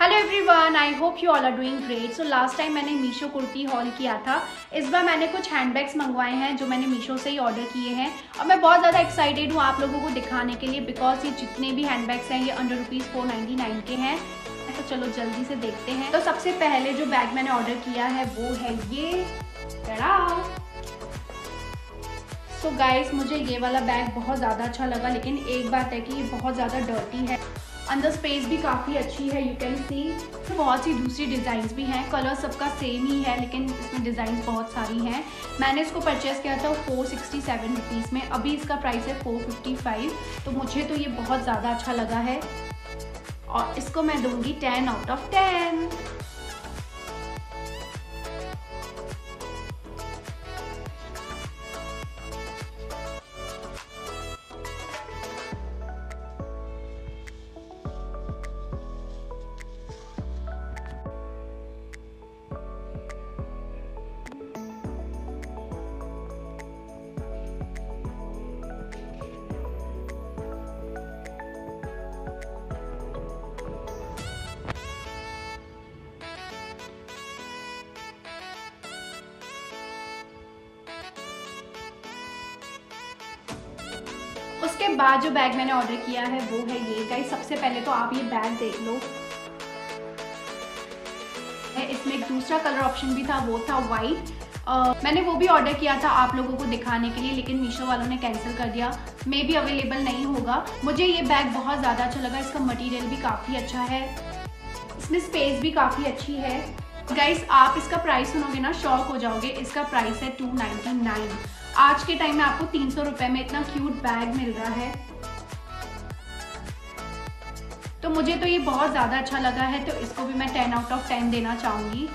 Hello everyone I hope you all are doing great so last time मैंने Meesho kurti hall किया था। इस बार मैंने कुछ हैंडबैग्स मंगवाए हैं जो मैंने मीशो से ही ऑर्डर किए हैं। और मैं बहुत ज़्यादा एक्साइटेड हूँ आप लोगों को दिखाने के लिए बिकॉज़ ये जितने भी हैंडबैग्स हैं, ये under rupees four ninety nine के हैं। तो चलो जल्दी से देखते हैं। तो सबसे पहले जो बैग मैंने ऑर्डर किया है, वो है ये। सो so गाइस मुझे ये वाला बैग बहुत ज़्यादा अच्छा लगा, लेकिन एक बात है कि ये बहुत ज़्यादा डर्टी है। अंदर स्पेस भी काफ़ी अच्छी है यू कैन सी बहुत सी दूसरी डिज़ाइंस भी हैं। कलर सबका सेम ही है, लेकिन इसमें डिज़ाइन बहुत सारी हैं। मैंने इसको परचेज़ किया था फोर सिक्सटी सेवन रुपीज़ में। अभी इसका प्राइस है फोर फिफ्टी फाइव तो मुझे तो ये बहुत ज़्यादा अच्छा लगा है। और इसको मैं दूँगी टेन आउट ऑफ़ टेन उसके बाद जो बैग मैंने ऑर्डर किया है वो है ये। गाइस सबसे पहले तो आप ये बैग देख लो। इसमें एक दूसरा कलर ऑप्शन भी था वो था वाइट Uh, मैंने वो भी ऑर्डर किया था आप लोगों को दिखाने के लिए लेकिन मीशो वालों ने कैंसिल कर दिया। मे भी अवेलेबल नहीं होगा। मुझे ये बैग बहुत ज़्यादा अच्छा लगा। इसका मटेरियल भी काफ़ी अच्छा है। इसमें स्पेस भी काफ़ी अच्छी है। गाइस आप इसका प्राइस सुनोगे ना शॉक हो जाओगे। इसका प्राइस है टू नाइनटी नाइन आज के टाइम में आपको तीन सौ रुपए में इतना क्यूट बैग मिल रहा है। तो मुझे तो ये बहुत ज़्यादा अच्छा लगा है तो इसको भी मैं टेन आउट ऑफ़ टेन देना चाहूँगी।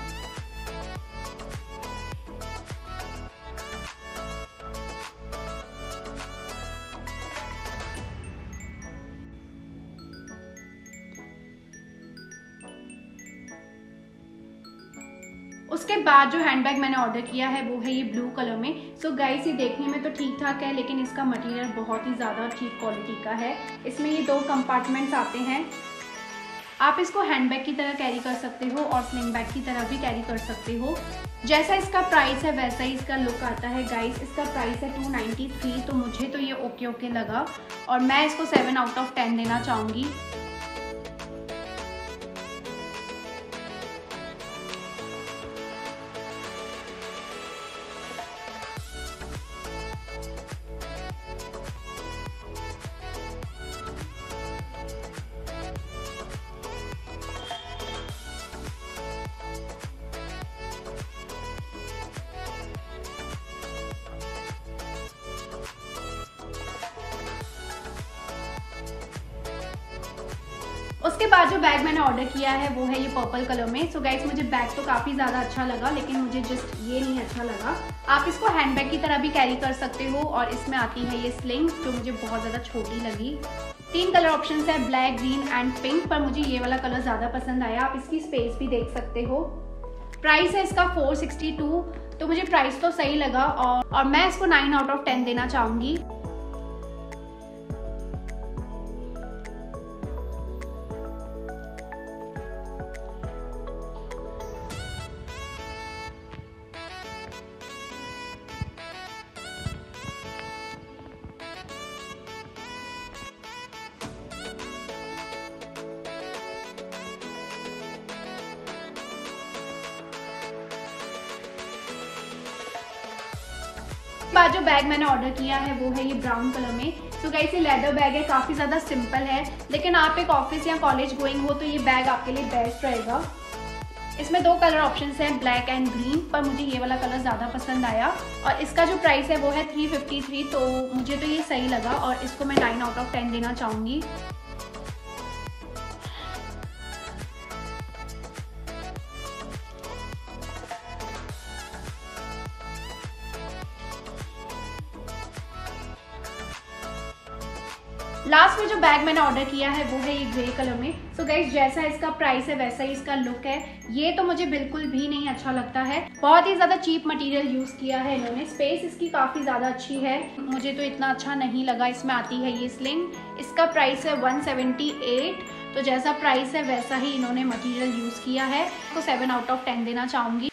उसके बाद जो हैंडबैग मैंने ऑर्डर किया है, वो है ये ब्लू कलर में। सो so गाइस ये देखने में तो ठीक ठाक है, लेकिन इसका मटेरियल बहुत ही ज़्यादा ठीक क्वालिटी का है। इसमें ये दो कंपार्टमेंट्स आते हैं। आप इसको हैंडबैग की तरह कैरी कर सकते हो और स्लिंग बैग की तरह भी कैरी कर सकते हो। जैसा इसका प्राइस है, वैसा ही इसका लुक आता है गाइस इसका प्राइस है टू नाइन्टी थ्री तो मुझे तो ये ओके ओके लगा। और मैं इसको सेवन आउट ऑफ़ टेन देना चाहूँगी। उसके बाद जो बैग मैंने ऑर्डर किया है वो है ये पर्पल कलर में। सो so गाइस मुझे बैग तो काफ़ी ज़्यादा अच्छा लगा लेकिन मुझे जस्ट ये नहीं अच्छा लगा। आप इसको हैंड बैग की तरह भी कैरी कर सकते हो और इसमें आती है ये स्लिंग जो मुझे बहुत ज़्यादा छोटी लगी। तीन कलर ऑप्शन है ब्लैक ग्रीन एंड पिंक पर मुझे ये वाला कलर ज़्यादा पसंद आया। आप इसकी स्पेस भी देख सकते हो। प्राइस है इसका 462 तो मुझे प्राइस तो सही लगा और, और मैं इसको 9 आउट ऑफ़ 10 देना चाहूँगी। बाद जो बैग मैंने ऑर्डर किया है, वो है ये ब्राउन कलर में। तो गाइस ये लेदर बैग है, काफ़ी ज़्यादा सिंपल है। लेकिन आप एक ऑफ़िस या कॉलेज गोइंग हो तो ये बैग आपके लिए बेस्ट रहेगा। इसमें दो कलर ऑप्शन हैं ब्लैक एंड ग्रीन पर मुझे ये वाला कलर ज़्यादा पसंद आया। और इसका जो प्राइस है, वो है थ्री फिफ्टी थ्री तो मुझे तो ये सही लगा। और इसको मैं नाइन आउट ऑफ़ टेन देना चाहूँगी। लास्ट में जो बैग मैंने ऑर्डर किया है, वो है ये ग्रे कलर में। सो so गाइज़ जैसा इसका प्राइस है, वैसा ही इसका लुक है। ये तो मुझे बिल्कुल भी नहीं अच्छा लगता है। बहुत ही ज़्यादा चीप मटेरियल यूज़ किया है इन्होंने। स्पेस इसकी काफ़ी ज़्यादा अच्छी है। मुझे तो इतना अच्छा नहीं लगा, इसमें आती है ये स्लिंग इसका प्राइस है 178 तो जैसा प्राइस है, वैसा ही इन्होंने मटेरियल यूज़ किया है। तो सेवन आउट ऑफ़ टेन देना चाहूँगी।